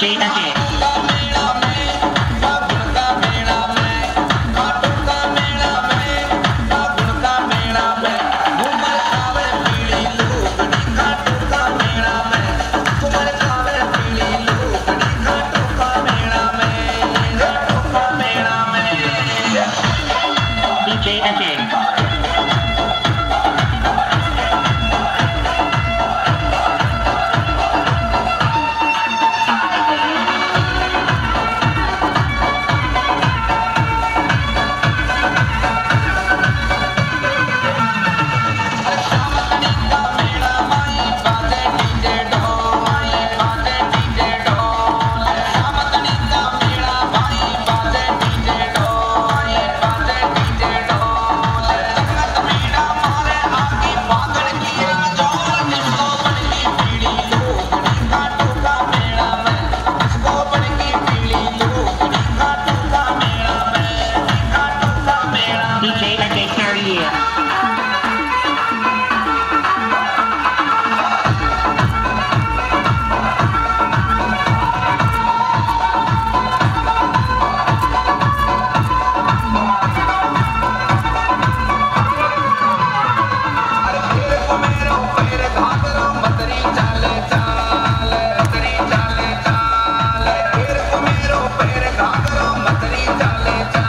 DJ Epic. DJ Epic. DJ like they carry you. Let's go.